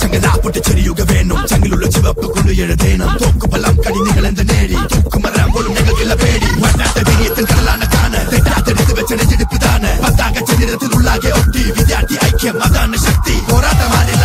சங்கதா போட்டு செடியுக வேணும் சங்கிலுள்ள சிவப்பு குழு எழுதேனும் தோக்கு பள்ளம் கடி நிகழ்ந்த நேரி தூக்கு மரம் போலும் நிகழ்கிற பேடி வண்ணாட்ட வீரியத்தில் கடலான காண தெட்டாத்த எடுத்து வச்ச நெஞ்செடுப்பு தான பத்தாக சந்திரத்தில் உள்ளாகே ஒட்டி வித்யார்த்தி ஐக்கியம் அதான சக்தி போராட்டமான